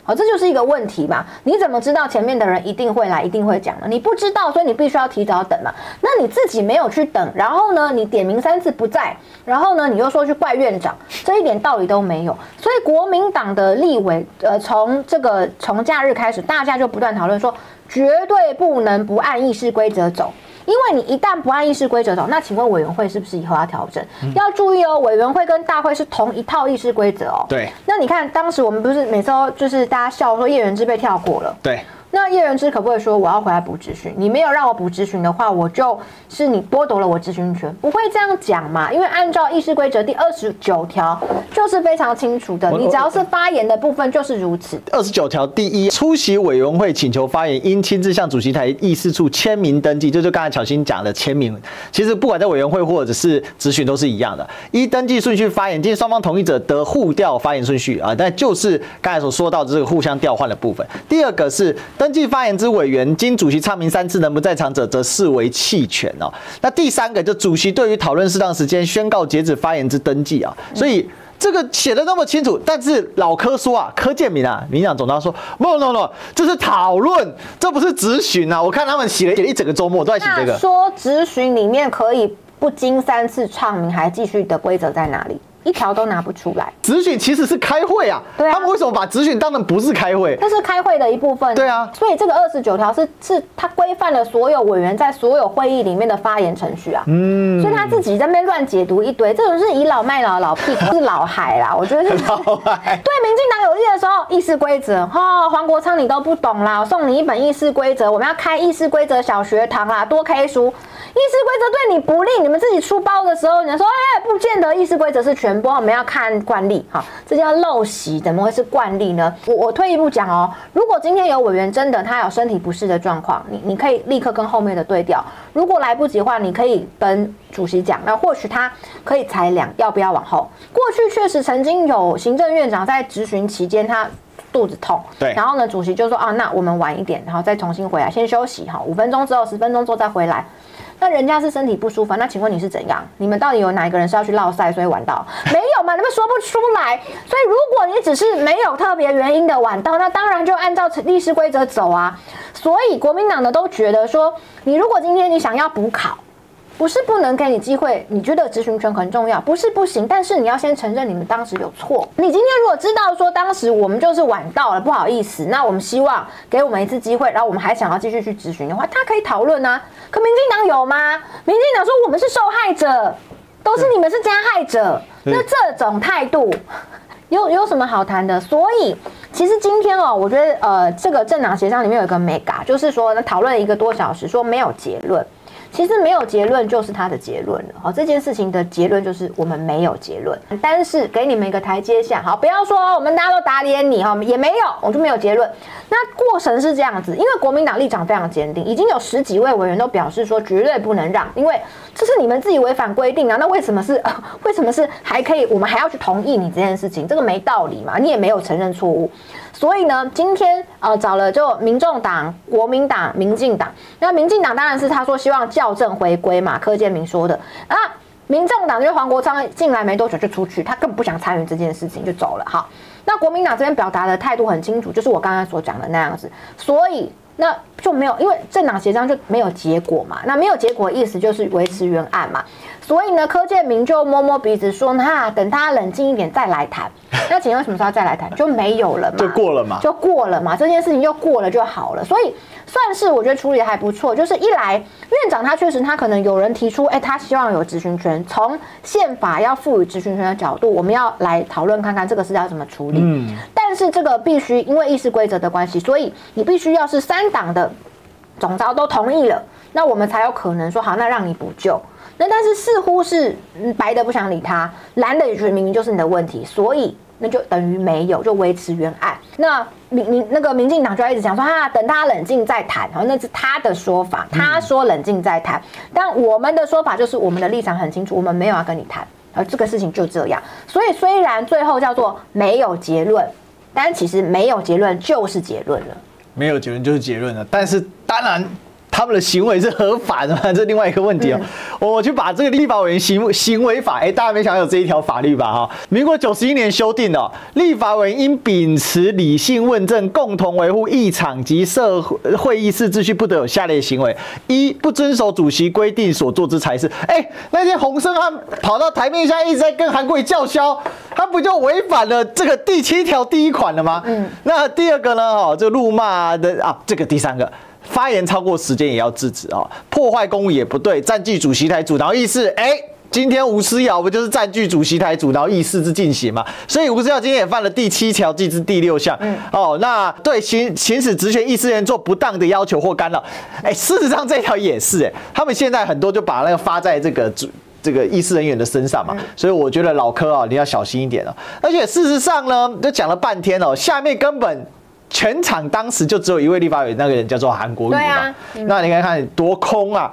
好，这就是一个问题嘛？你怎么知道前面的人一定会来，一定会讲呢？你不知道，所以你必须要提早等嘛。那你自己没有去等，然后呢，你点名三次不在，然后呢，你又说去怪院长，这一点道理都没有。所以国民党的立委，呃，从这个从假日开始，大家就不断讨论说，绝对不能不按议事规则走。因为你一旦不按议事规则走，那请问委员会是不是以后要调整？要注意哦，委员会跟大会是同一套议事规则哦。对那你看，当时我们不是每次都就是大家笑说叶元之被跳过了，对，那叶仁之可不可以说我要回来补咨询？你没有让我补咨询的话，我就是你剥夺了我咨询权，不会这样讲嘛？因为按照议事规则第二十九条就是非常清楚的，你只要是发言的部分就是如此。二十九条第一，出席委员会请求发言，应亲自向主席台议事处签名登记，这就刚才巧心讲的签名。其实不管在委员会或者是咨询都是一样的，依登记顺序发言，经双方同意者得互调发言顺序啊。但就是刚才所说到的这个互相调换的部分。第二个是登记发言之委员，经主席唱名三次能不在场者，则视为弃权哦。那第三个就主席对于讨论适当时间宣告截止发言之登记啊，所以。这个写的那么清楚，但是老柯说啊，柯建明啊，民进党总召说，no no no，这是讨论，这不是质询啊。我看他们写了写了一整个周末都在写这个。说咨询里面可以不经三次唱名还继续的规则在哪里？一条都拿不出来。质询其实是开会啊，对啊他们为什么把质询当成不是开会？这是开会的一部分。对啊所以这个二十九条是是它规范了所有委员在所有会议里面的发言程序啊。嗯，所以他自己在那边乱解读一堆，这种是倚老卖老、老屁股，是老海啦。我觉得是老海对民进党有利的时候，议事规则哈，黄国昌你都不懂啦，我送你一本议事规则，我们要开议事规则小学堂啦，多 K 书。议事规则对你不利，你们自己出包的时候，你说哎，不见得议事规则是全部，我们要看惯例哈，这叫陋习，怎么会是惯例呢？我我退一步讲哦，如果今天有委员真的他有身体不适的状况，你你可以立刻跟后面的对调，如果来不及的话，你可以跟主席讲，那或许他可以裁量要不要往后。过去确实曾经有行政院长在质询期间他。肚子痛，对然后呢，主席就说啊，那我们晚一点，然后再重新回来，先休息哈，五分钟之后、十分钟之后再回来。那人家是身体不舒服，那请问你是怎样？你们到底有哪一个人是要去落赛所以晚到？没有嘛？你们说不出来。所以如果你只是没有特别原因的晚到，那当然就按照历史规则走啊。所以国民党的都觉得说，你如果今天你想要补考，不是不能给你机会，你觉得咨询权很重要，不是不行，但是你要先承认你们当时有错。你今天如果知道说当时我们就是晚到了，不好意思，那我们希望给我们一次机会，然后我们还想要继续去咨询的话，他可以讨论啊。可民进党有吗？民进党说我们是受害者，都是你们是加害者，那这种态度。有有什么好谈的？所以其实今天哦，我觉得呃，这个政党协商里面有一个 mega，就是说呢，讨论了一个多小时，说没有结论。其实没有结论就是他的结论了。好，这件事情的结论就是我们没有结论，但是给你们一个台阶下。好，不要说我们大家都打脸你哈，也没有，我就没有结论。那过程是这样子，因为国民党立场非常坚定，已经有十几位委员都表示说绝对不能让，因为这是你们自己违反规定啊。那为什么是、为什么是还可以，我们还要去同意你这件事情？这个没道理嘛，你也没有承认错误。所以呢，今天呃找了就民众党、国民党、民进党。那民进党当然是他说希望校正回归嘛，柯建明说的啊。民众党就是黄国昌进来没多久就出去，他更不想参与这件事情就走了。好，那国民党这边表达的态度很清楚，就是我刚刚所讲的那样子。所以那就没有，因为政党协商就没有结果嘛。那没有结果意思就是维持原案嘛。所以呢，柯建明就摸摸鼻子说：“那等他冷静一点再来谈。”那请问什么时候再来谈？就没有了嘛，就过了嘛就过了嘛，这件事情就过了就好了。所以算是我觉得处理得还不错。就是一来，院长他确实他可能有人提出，哎、他希望有执行权，从宪法要赋予执行权的角度，我们要来讨论看看这个是要怎么处理。嗯但是这个必须因为议事规则的关系，所以你必须要是三党的总召都同意了，那我们才有可能说好，那让你补救。那但是似乎是嗯白的不想理他，蓝的也觉得明明就是你的问题，所以那就等于没有，就维持原案。那民民那个民进党就要一直讲说啊，等他冷静再谈，好，那是他的说法，他说冷静再谈，但我们的说法就是我们的立场很清楚，我们没有要跟你谈，而这个事情就这样。所以虽然最后叫做没有结论，但其实没有结论就是结论了。没有结论就是结论了。但是当然。他们的行为是合法的吗？这另外一个问题哦。我去把这个立法委员行行为法，哎，大家没想到有这一条法律吧？哈，民国九十一年修订的哦，立法委员应秉持理性问政，共同维护议场及社会会议室秩序，不得有下列行为：一、不遵守主席规定所做之差事。哎，那天洪胜汉跑到台面下一直在跟韩国瑜叫嚣，他不就违反了这个第七条第一款了吗？嗯，那第二个呢？哦，这辱骂的啊，这个第三个。发言超过时间也要制止啊、哦，破坏公务也不对，占据主席台阻挠议事，哎，今天吴思瑶不就是占据主席台阻挠议事之进行嘛？所以吴思瑶今天也犯了第七条记之第六项，哦，那对行行使职权议事人做不当的要求或干扰，哎，事实上这条也是哎，他们现在很多就把那个发在这个主。这个议事人员的身上嘛，所以我觉得老柯啊，你要小心一点哦。而且事实上呢，就讲了半天哦，下面根本全场当时就只有一位立法委，那个人叫做韩国瑜嘛。那你看看多空啊！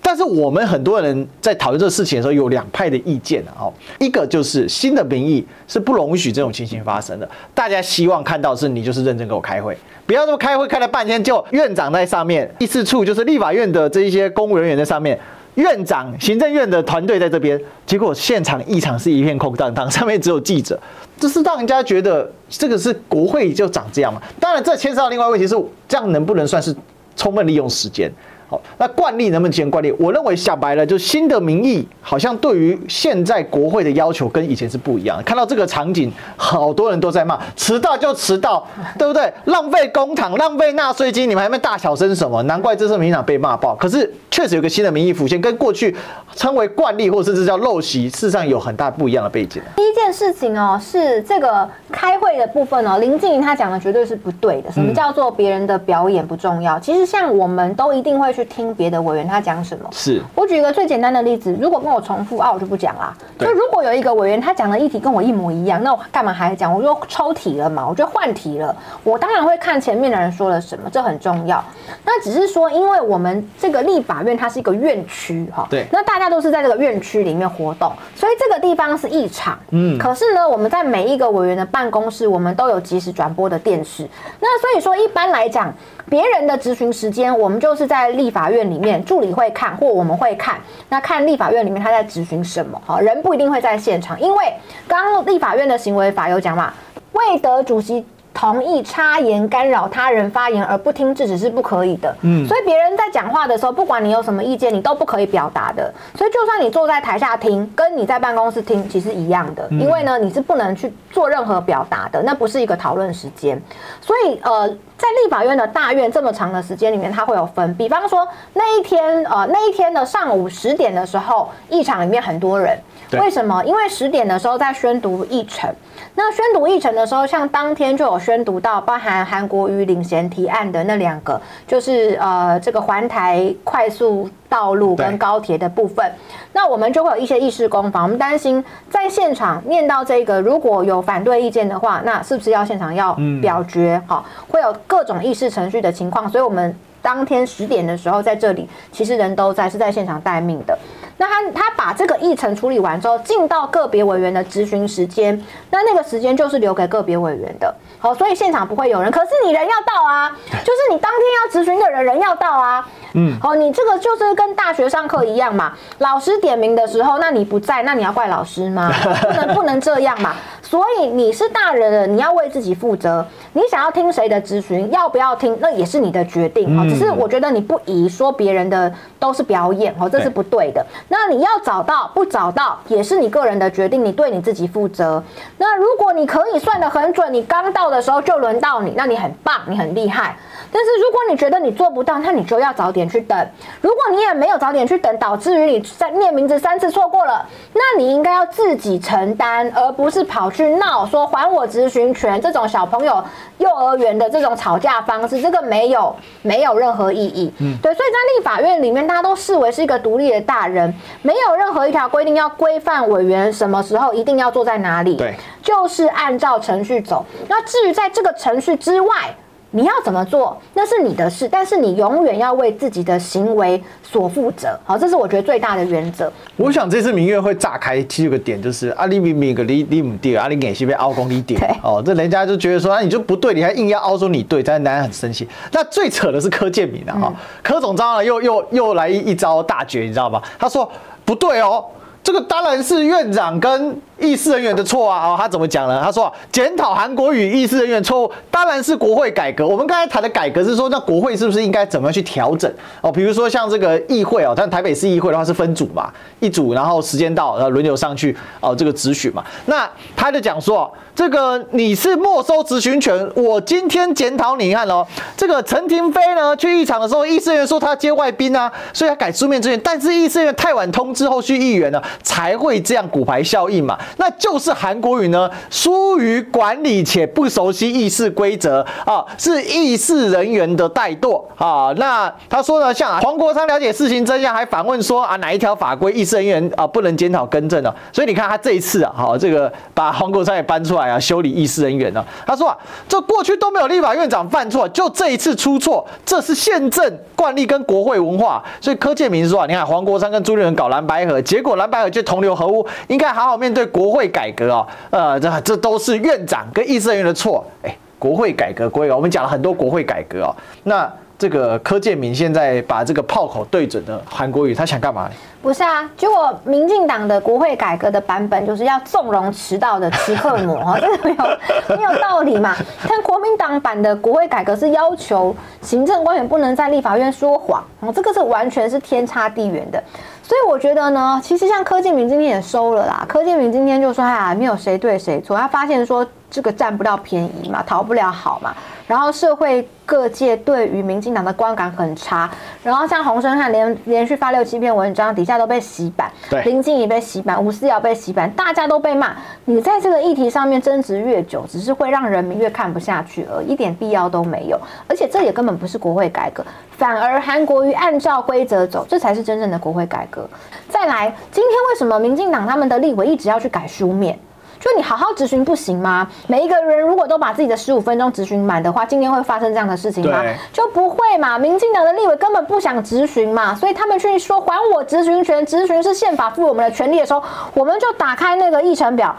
但是我们很多人在讨论这个事情的时候，有两派的意见啊。哦，一个就是新的民意是不容许这种情形发生的，大家希望看到是你就是认真给我开会，不要这么开会开了半天，就院长在上面，议事处就是立法院的这一些公务人员在上面。院长、行政院的团队在这边，结果现场异常是一片空荡荡，上面只有记者，这是让人家觉得这个是国会就长这样嘛？当然，这牵涉到另外一个问题是，这样能不能算是充分利用时间？好，那惯例能不能前惯例？我认为讲白了，就新的民意好像对于现在国会的要求跟以前是不一样的。看到这个场景，好多人都在骂，迟到就迟到，对不对？浪费公帑，浪费纳税金，你们还没大小声什么？难怪这次民进党被骂爆。可是确实有个新的民意浮现，跟过去称为惯例或甚至叫陋习，事实上有很大不一样的背景。第一件事情哦，是这个开会的部分哦，林静怡她讲的绝对是不对的。什么叫做别人的表演不重要？其实像我们都一定会去去听别的委员他讲什么。是我举一个最简单的例子，如果跟我重复啊，我就不讲啦。就如果有一个委员他讲的议题跟我一模一样，那我干嘛还讲？我就抽题了嘛，我就换题了。我当然会看前面的人说了什么，这很重要。那只是说，因为我们这个立法院它是一个院区哈，对那大家都是在这个院区里面活动，所以这个地方是异场。嗯，可是呢，我们在每一个委员的办公室，我们都有及时转播的电视。那所以说，一般来讲，别人的质询时间，我们就是在立法院里面，助理会看或我们会看，那看立法院里面他在质询什么。好，人不一定会在现场，因为刚立法院的行为法有讲嘛，未得主席。同意插言干扰他人发言而不听制止是不可以的。嗯，所以别人在讲话的时候，不管你有什么意见，你都不可以表达的。所以就算你坐在台下听，跟你在办公室听其实一样的，因为呢你是不能去做任何表达的，那不是一个讨论时间。所以呃，在立法院的大院这么长的时间里面，它会有分。比方说那一天呃那一天的上午十点的时候，议场里面很多人。为什么？因为十点的时候在宣读议程，那宣读议程的时候，像当天就有宣读到包含韩国瑜领衔提案的那两个，就是呃这个环台快速道路跟高铁的部分。那我们就会有一些议事攻防，我们担心在现场念到这个，如果有反对意见的话，那是不是要现场要表决？好、会有各种议事程序的情况，所以我们当天十点的时候在这里，其实人都在，是在现场待命的。那他他把这个议程处理完之后，进到个别委员的咨询时间，那那个时间就是留给个别委员的。好，所以现场不会有人，可是你人要到啊，就是你当天要咨询的人人要到啊。嗯，好，你这个就是跟大学上课一样嘛，老师点名的时候，那你不在，那你要怪老师吗？不能 不能这样嘛。所以你是大人了，你要为自己负责。你想要听谁的咨询，要不要听，那也是你的决定好。只是我觉得你不宜说别人的都是表演哦，这是不对的。那你要找到不找到，也是你个人的决定，你对你自己负责。那如果你可以算得很准，你刚到的时候就轮到你，那你很棒，你很厉害。但是如果你觉得你做不到，那你就要早点去等。如果你也没有早点去等，导致于你三念名字三次错过了，那你应该要自己承担，而不是跑去闹说还我咨询权这种小朋友幼儿园的这种吵架方式，这个没有没有任何意义。嗯，对，所以在立法院里面，大家都视为是一个独立的大人，没有任何一条规定要规范委员什么时候一定要坐在哪里。对，就是按照程序走。那至于在这个程序之外，你要怎么做，那是你的事，但是你永远要为自己的行为所负责。好，这是我觉得最大的原则。我想这次明月会炸开，其实有个点就是啊，你明明个你你唔对，啊，你演戏被凹公你点哦，这人家就觉得说啊，你就不对，你还硬要凹说你对，但是大家很生气。那最扯的是柯建明啊，哈、柯总招呢又又又来一一招大绝，你知道吗？他说不对哦。这个当然是院长跟议事人员的错啊！哦，他怎么讲呢？他说检讨韩国语议事人员错误，当然是国会改革。我们刚才谈的改革是说，那国会是不是应该怎么样去调整？哦，比如说像这个议会哦，但台北市议会的话是分组嘛，一组然后时间到，然后轮流上去哦，这个质询嘛。那他就讲说，这个你是没收质询权，我今天检讨你，看哦，这个陈廷飞呢去议场的时候，议事员说他接外宾啊，所以他改书面质询，但是议事员太晚通知后续议员呢，才会这样骨牌效应嘛。那就是韩国瑜呢疏于管理且不熟悉议事规则啊，是议事人员的怠惰啊。那他说呢，像黄国昌了解事情真相，还反问说啊哪一条法规议事人员啊不能检讨更正呢？所以你看他这一次啊，好这个把黄国昌也搬出来啊，修理议事人员呢。他说啊，这过去都没有立法院长犯错，就这一次出错，这是宪政惯例跟国会文化。所以柯建明说啊，你看黄国昌跟朱立伦搞蓝白河，结果蓝白河就同流合污，应该好好面对国会改革啊。呃，这这都是院长跟议事人员的错。哎，国会改革，国会，我们讲了很多国会改革哦。那这个柯建明现在把这个炮口对准了韩国瑜，他想干嘛呢？不是啊，结果民进党的国会改革的版本就是要纵容迟到的迟克魔哈，这个没有没有道理嘛。但国民党版的国会改革是要求行政官员不能在立法院说谎，哦，这个是完全是天差地远的。所以我觉得呢，其实像柯建明今天也收了啦，柯建明今天就说哎呀，没有谁对谁错，他发现说这个占不到便宜嘛，讨不了好嘛。然后社会各界对于民进党的观感很差，然后像洪生汉连连续发六七篇文章，底下都被洗版，对林静怡被洗版，吴思瑶被洗版，大家都被骂。你在这个议题上面争执越久，只是会让人民越看不下去而已一点必要都没有。而且这也根本不是国会改革，反而韩国瑜按照规则走，这才是真正的国会改革。再来，今天为什么民进党他们的立委一直要去改书面？就你好好执询不行吗？每一个人如果都把自己的十五分钟执询满的话，今天会发生这样的事情吗？就不会嘛。民进党的立委根本不想执询嘛，所以他们去说还我执询权，执询是宪法赋予我们的权利的时候，我们就打开那个议程表。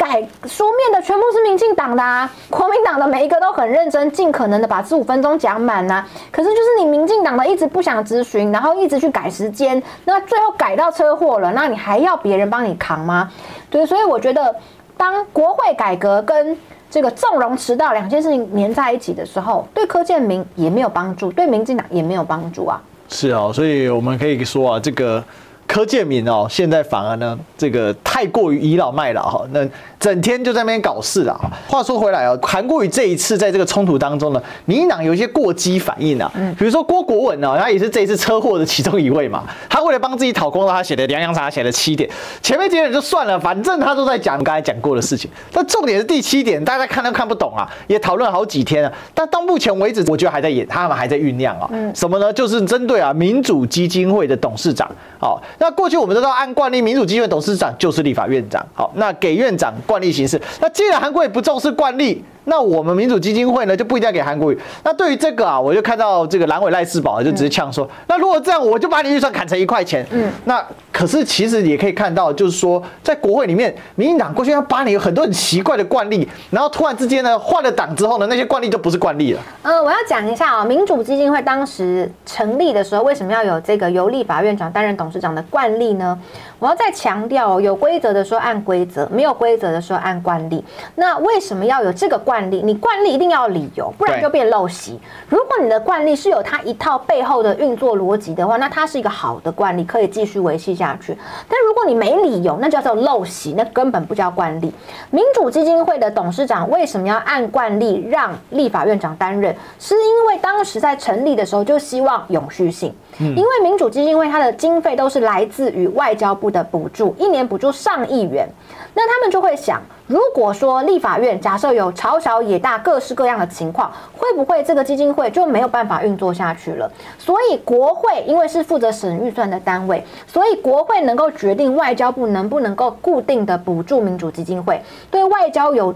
改书面的全部是民进党的啊，国民党的每一个都很认真，尽可能的把十五分钟讲满呐。可是就是你民进党的一直不想咨询，然后一直去改时间，那最后改到车祸了，那你还要别人帮你扛吗？对，所以我觉得当国会改革跟这个纵容迟到两件事情粘在一起的时候，对柯建明也没有帮助，对民进党也没有帮助啊。是哦，所以我们可以说啊，这个柯建明哦，现在反而呢，这个太过于倚老卖老哈，那整天就在那边搞事啊。话说回来啊，韩国瑜这一次在这个冲突当中呢，民进党有一些过激反应啊，比如说郭国文呢，他也是这一次车祸的其中一位嘛，他为了帮自己讨公道，他写的《梁阳茶》写了七点，前面几点就算了，反正他都在讲刚才讲过的事情，但重点是第七点，大家看都看不懂啊，也讨论好几天啊，但到目前为止，我觉得还在演，他们还在酝酿啊，嗯。什么呢？就是针对啊民主基金会的董事长，好，那过去我们都知道按惯例，民主基金会董事长就是立法院长，好，那给院长惯例形式，那既然韩国也不重视惯例。那我们民主基金会呢就不一定要给韩国瑜。那对于这个啊，我就看到这个蓝委赖世宝就直接呛说，那如果这样，我就把你预算砍成一块钱。嗯，那可是其实也可以看到，就是说在国会里面，民进党过去要把你有很多很奇怪的惯例，然后突然之间呢换了党之后呢，那些惯例就不是惯例了。呃，我要讲一下啊、民主基金会当时成立的时候，为什么要有这个由立法院长担任董事长的惯例呢？我要再强调哦，有规则的时候按规则，没有规则的时候按惯例。那为什么要有这个惯例？你惯例一定要有理由，不然就变陋习。如果你的惯例是有它一套背后的运作逻辑的话，那它是一个好的惯例，可以继续维系下去。但如果你没理由，那叫做陋习，那根本不叫惯例。民主基金会的董事长为什么要按惯例让立法院长担任？是因为当时在成立的时候就希望永续性，因为民主基金会它的经费都是来自于外交部的补助，一年补助上亿元。那他们就会想，如果说立法院假设有朝小野大各式各样的情况，会不会这个基金会就没有办法运作下去了？所以国会因为是负责审预算的单位，所以国会能够决定外交部能不能够固定的补助民主基金会，对外交有。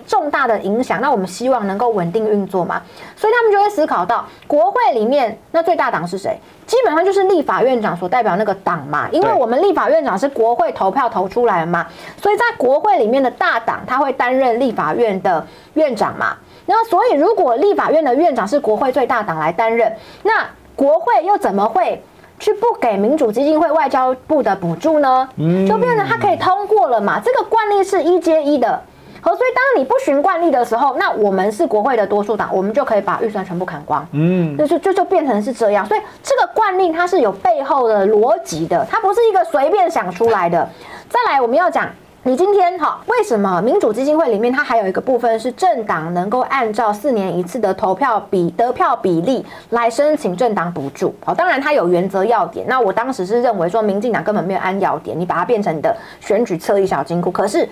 重大的影响，那我们希望能够稳定运作嘛，所以他们就会思考到国会里面那最大党是谁？基本上就是立法院长所代表那个党嘛，因为我们立法院长是国会投票投出来的嘛，所以在国会里面的大党他会担任立法院的院长嘛。那所以如果立法院的院长是国会最大党来担任，那国会又怎么会？去不给民主基金会外交部的补助呢？就变成他可以通过了嘛？这个惯例是一接一的。好，所以当你不循惯例的时候，那我们是国会的多数党，我们就可以把预算全部砍光。嗯，那就就就变成是这样，所以这个惯例它是有背后的逻辑的，它不是一个随便想出来的。再来，我们要讲。你今天哈，为什么民主基金会里面它还有一个部分是政党能够按照四年一次的投票比得票比例来申请政党补助？好，当然它有原则要点。那我当时是认为说，民进党根本没有按要点，你把它变成你的选举侧翼小金库。可是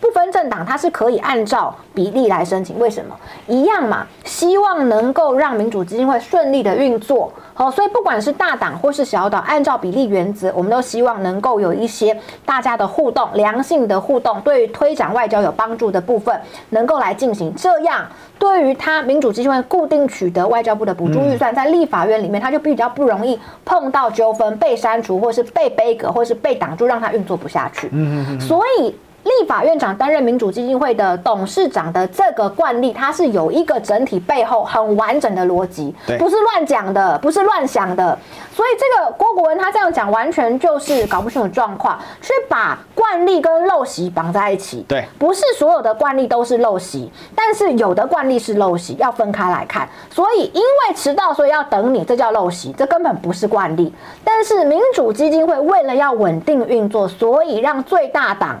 不分政党，它是可以按照比例来申请。为什么？一样嘛，希望能够让民主基金会顺利的运作。好，所以不管是大党或是小党，按照比例原则，我们都希望能够有一些大家的互动，良性的互动，对于推展外交有帮助的部分，能够来进行。这样，对于他民主基金会固定取得外交部的补助预算，在立法院里面，他就比较不容易碰到纠纷，被删除，或是被杯葛，或是被挡住，让他运作不下去。所以。立法院长担任民主基金会的董事长的这个惯例，它是有一个整体背后很完整的逻辑，不是乱讲的，不是乱想的。所以这个郭国文他这样讲，完全就是搞不清楚状况，去把惯例跟陋习绑在一起。对不是所有的惯例都是陋习，但是有的惯例是陋习，要分开来看。所以因为迟到，所以要等你，这叫陋习，这根本不是惯例。但是民主基金会为了要稳定运作，所以让最大党。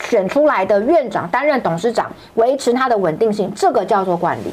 选出来的院长担任董事长，维持它的稳定性，这个叫做惯例。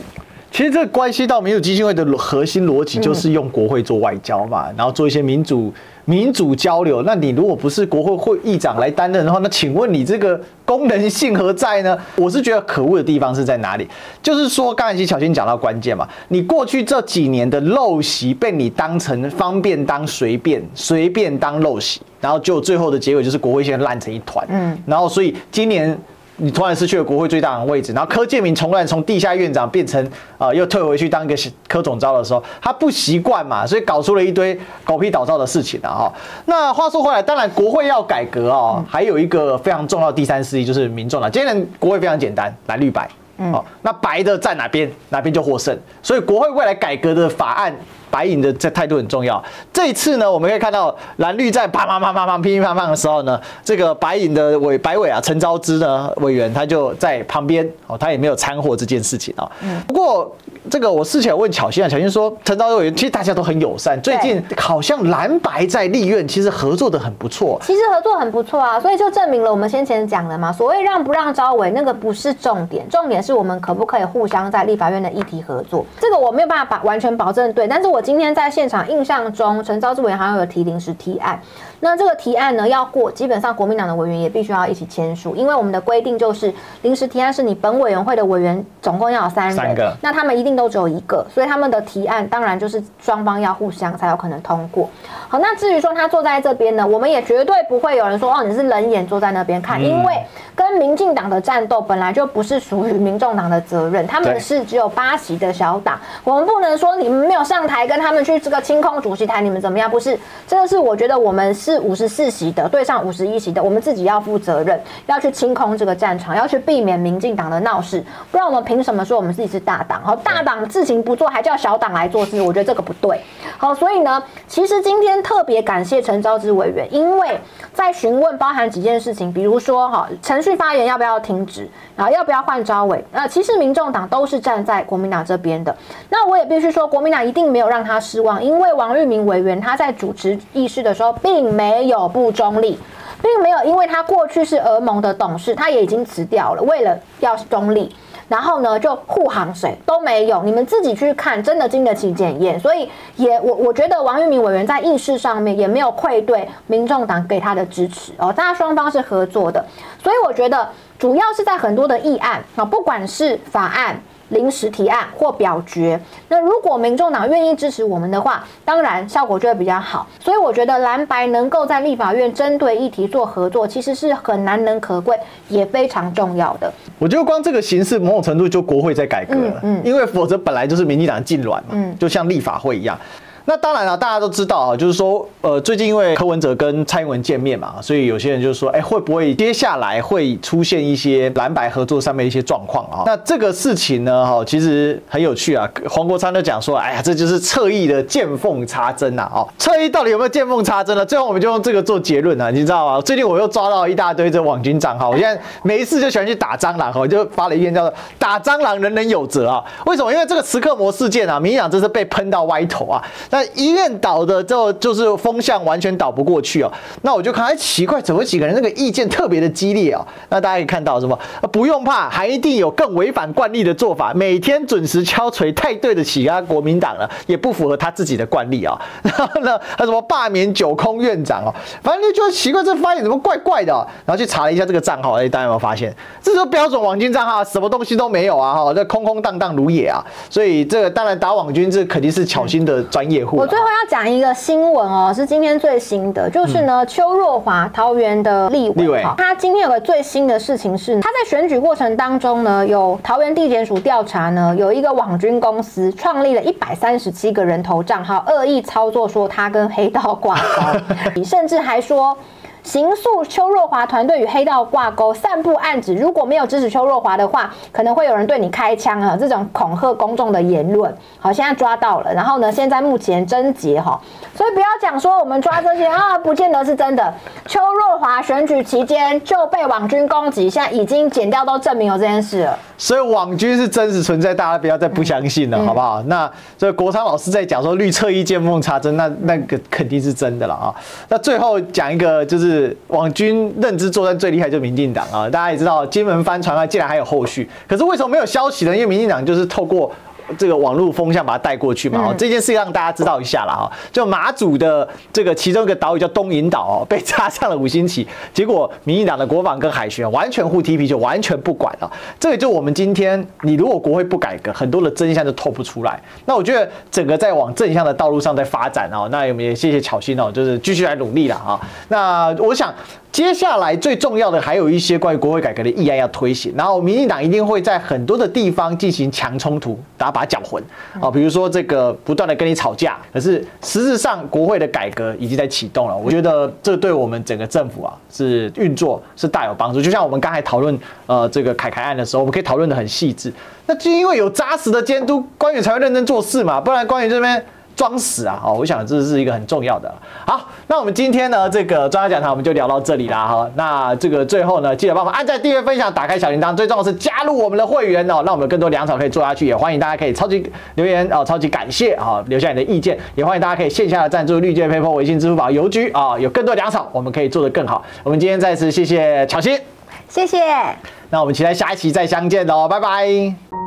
其实这关系到民主基金会的核心逻辑，就是用国会做外交嘛，然后做一些民主民主交流。那你如果不是国会会议长来担任的话，那请问你这个功能性何在呢？我是觉得可恶的地方是在哪里？就是说，刚才其实小新讲到关键嘛，你过去这几年的陋习被你当成方便当随便随便当陋习，然后就最后的结果就是国会现在烂成一团。嗯，然后所以今年。你突然失去了国会最大的位置，然后柯建明从然从地下院长变成啊，又退回去当一个柯总召的时候，他不习惯嘛，所以搞出了一堆狗屁倒灶的事情啊！哈，那话说回来，当然国会要改革哦，还有一个非常重要的第三势力就是民众了。今天国会非常简单，蓝绿白，哦，那白的在哪边，哪边就获胜。所以国会未来改革的法案。白银的这态度很重要。这一次呢，我们可以看到蓝绿在啪啪啪啪啪乒乒乓乓的时候呢，这个白银的委白委啊，陈昭之呢委员他就在旁边哦，他也没有掺和这件事情啊。不过这个我事前问巧心啊，巧心说陈昭之委员其实大家都很友善，最近好像蓝白在立院其实合作的很不错。其实合作很不错啊，所以就证明了我们先前讲的嘛，所谓让不让招委那个不是重点，重点是我们可不可以互相在立法院的议题合作。这个我没有办法把完全保证对，但是我。今天在现场印象中，陈昭志委员好像有提临时提案。那这个提案呢要过，基本上国民党的委员也必须要一起签署，因为我们的规定就是临时提案是你本委员会的委员总共要有三人，那他们一定都只有一个，所以他们的提案当然就是双方要互相才有可能通过。好，那至于说他坐在这边呢，我们也绝对不会有人说哦你是冷眼坐在那边看，因为跟民进党的战斗本来就不是属于民众党的责任，他们是只有八席的小党，我们不能说你们没有上台跟他们去这个清空主席台，你们怎么样？不是，这个是我觉得我们是五十四席的对上五十一席的，我们自己要负责任，要去清空这个战场，要去避免民进党的闹事，不然我们凭什么说我们自己是大党？好，大党自行不做，还叫小党来做事，我觉得这个不对。好，所以呢，其实今天特别感谢陈昭之委员，因为在询问包含几件事情，比如说哈程去发言要不要停止，然后要不要换招委，那其实民众党都是站在国民党这边的。那我也必须说，国民党一定没有让他失望，因为王玉明委员他在主持议事的时候，并没有不中立，并没有因为他过去是俄盟的董事，他也已经辞掉了，为了要中立。然后呢，就护航谁都没有，你们自己去看，真的经得起检验。所以也我我觉得王玉明委员在议事上面也没有愧对民众党给他的支持哦，大家双方是合作的。所以我觉得主要是在很多的议案啊，不管是法案。临时提案或表决，那如果民众党愿意支持我们的话，当然效果就会比较好。所以我觉得蓝白能够在立法院针对议题做合作，其实是很难能可贵，也非常重要的。我觉得光这个形式，某种程度就国会在改革了，嗯，因为否则本来就是民进党进软嘛，嗯，就像立法会一样。那当然了，大家都知道啊，就是说，呃，最近因为柯文哲跟蔡英文见面嘛，所以有些人就是说，哎，会不会接下来会出现一些蓝白合作上面一些状况啊？那这个事情呢，哈，其实很有趣啊。黄国昌就讲说，哎呀，这就是侧翼的见缝插针呐，哦，侧翼到底有没有见缝插针呢？最后我们就用这个做结论啊，你知道吗？最近我又抓到一大堆这网军账号，我现在没事就喜欢去打蟑螂，哈，就发了一篇叫做“打蟑螂人人有责”啊。为什么？因为这个磁刻膜事件啊，明显这是被喷到歪头啊。那医院倒的之后，就是风向完全倒不过去哦。那我就看，哎，奇怪，怎么几个人那个意见特别的激烈啊？那大家可以看到什么？不用怕，还一定有更违反惯例的做法。每天准时敲锤，太对得起啊国民党了，也不符合他自己的惯例啊。然后呢，他什么罢免九空院长哦，反正就觉得奇怪，这发言怎么怪怪的？然后去查了一下这个账号，哎，大家有没有发现？这是标准网军账号，什么东西都没有啊！哈，这空空荡荡如也啊。所以这个当然打网军，这肯定是巧心的专业户。我要讲一个新闻哦，是今天最新的，就是呢，邱若华桃园的立委，他今天有个最新的事情是，他在选举过程当中呢，有桃园地检署调查呢，有一个网军公司创立了一百三十七个人头账号，恶意操作说他跟黑道挂钩，甚至还说。刑诉邱若华团队与黑道挂钩，散布案子，如果没有支持邱若华的话，可能会有人对你开枪啊！这种恐吓公众的言论，好，现在抓到了。然后呢，现在目前侦结哈，所以不要讲说我们抓这些啊，不见得是真的。邱若华选举期间就被网军攻击，现在已经剪掉，都证明有这件事了。所以网军是真实存在，大家不要再不相信了，好不好？那这国昌老师在讲说绿侧翼见缝插针，那那个肯定是真的了啊。那最后讲一个，就是是网军认知作战最厉害就是民进党啊，大家也知道金门帆船啊，竟然还有后续，可是为什么没有消息呢？因为民进党就是透过。这个网络风向把它带过去嘛，哦，这件事让大家知道一下了哈。就马祖的这个其中一个岛屿叫东引岛哦，被插上了五星旗，结果民进党的国防跟海巡完全互踢皮球，完全不管啊。这个就我们今天，你如果国会不改革，很多的真相就透不出来。那我觉得整个在往正向的道路上在发展哦，那我们也谢谢巧心哦，就是继续来努力了啊。那我想。接下来最重要的还有一些关于国会改革的议案要推行，然后民进党一定会在很多的地方进行强冲突，大家把它搅混啊，比如说这个不断的跟你吵架，可是实质上国会的改革已经在启动了，我觉得这对我们整个政府啊是运作是大有帮助。就像我们刚才讨论呃这个凯凯案的时候，我们可以讨论的很细致，那就因为有扎实的监督，官员才会认真做事嘛，不然官员这边。装死啊！哦，我想这是一个很重要的。好，那我们今天呢，这个专家讲堂我们就聊到这里啦。哈，那这个最后呢，记得帮忙按赞、订阅、分享、打开小铃铛，最重要是加入我们的会员哦，让我们有更多粮草可以做下去。也欢迎大家可以超级留言哦，超级感谢啊，留下你的意见。也欢迎大家可以线下的赞助绿界 PayPal、微信、支付宝、邮局啊，有更多粮草，我们可以做得更好。我们今天再次谢谢巧心，谢谢。那我们期待下一期再相见喽，拜拜。